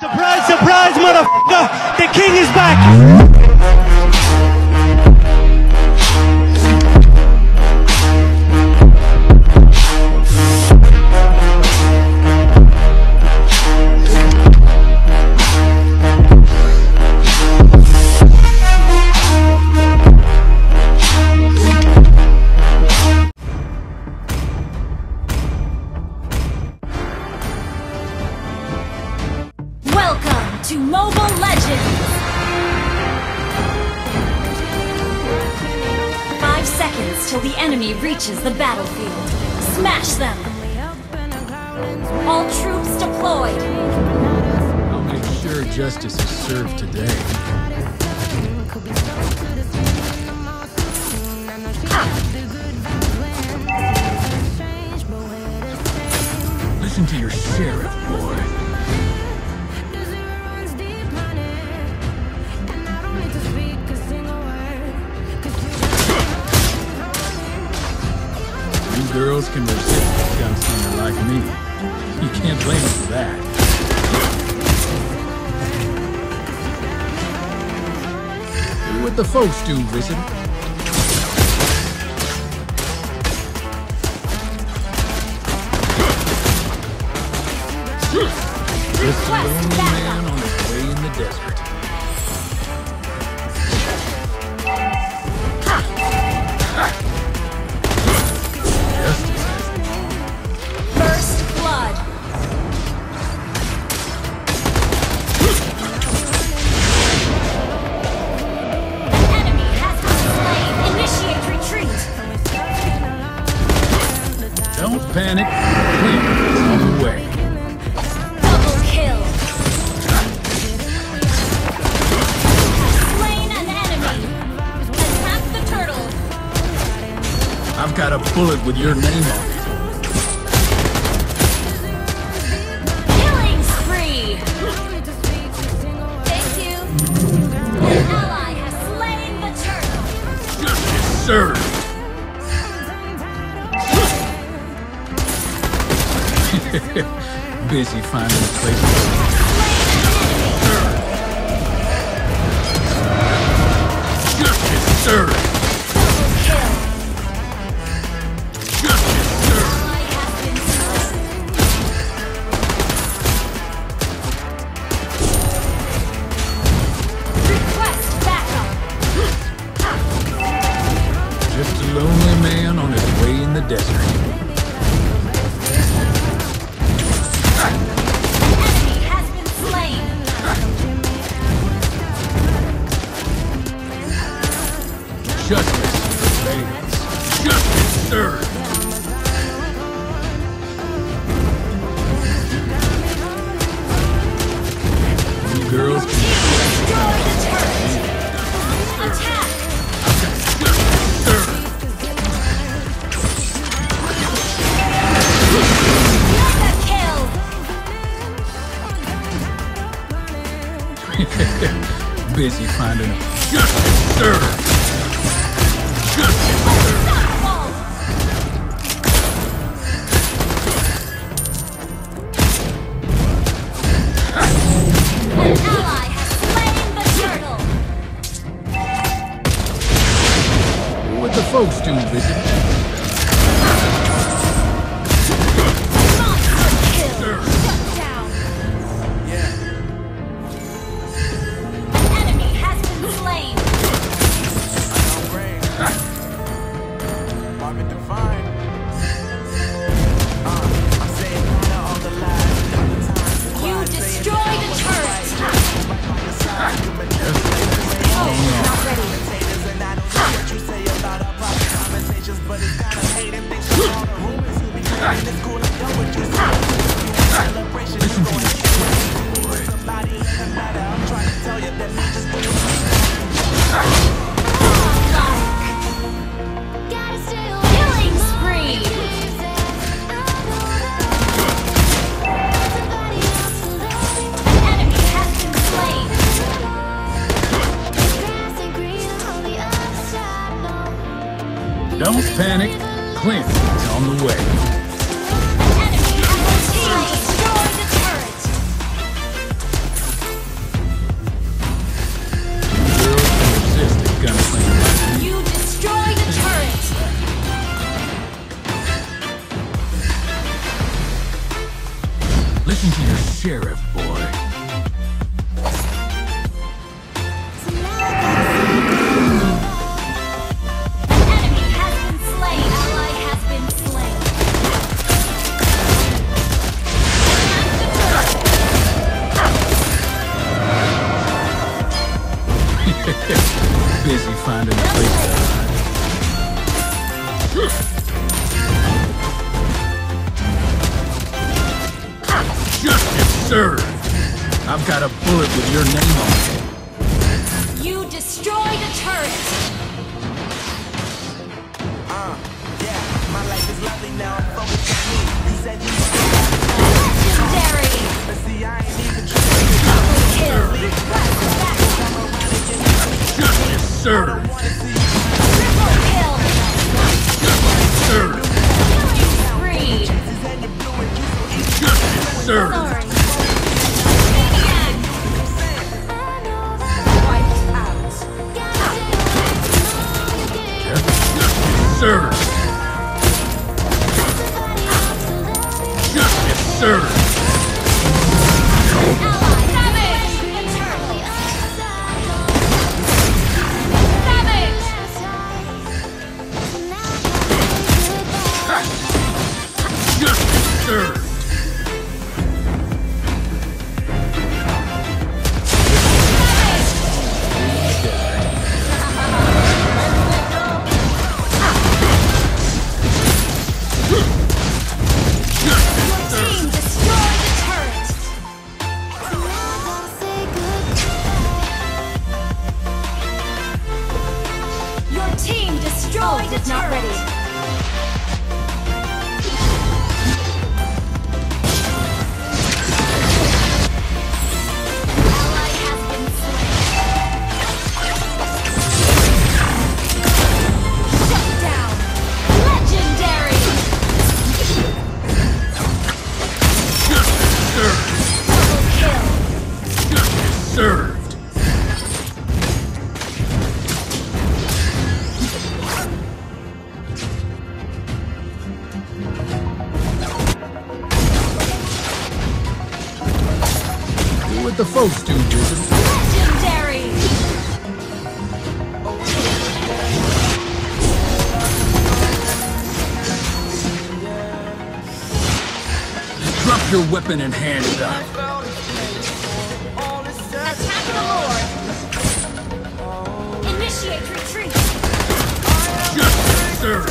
Surprise, surprise, motherfucker! The king is back! Seconds till the enemy reaches the battlefield. Smash them! All troops deployed! I'll make sure justice is served today. Ah. Listen to your sheriff, boy. You can resist a gunslinger like me. You can't blame them for that. What the folks do, visitor. Lonely man on his way in the desert. I've got a bullet with your name on it. Killing spree! Thank you! An ally has slain the turtle! Justice served. Busy finding a place. Justice served. Justice. Justice. You girls! Attack! Busy finding a Don't panic. Clint is on the way. Served! I've got a bullet with your name on it. You destroyed a turret. Uh, yeah, my life is lovely now. I'm focused on me. You said you weapon in hand it up. Attack the Lord. Initiate retreat. Justice served!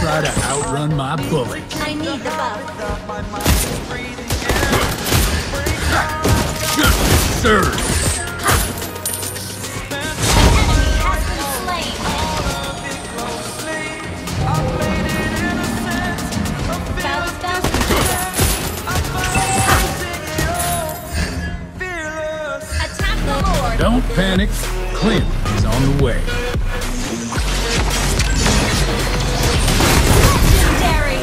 Try to outrun my bullet. I need the buff. Justice served! Panic. Clint is on the way. Legendary.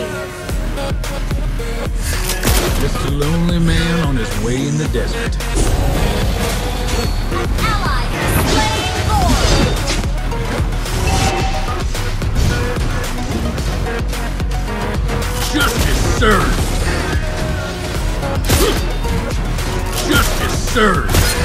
Just a lonely man on his way in the desert. Ally has slain Justice served! Justice served!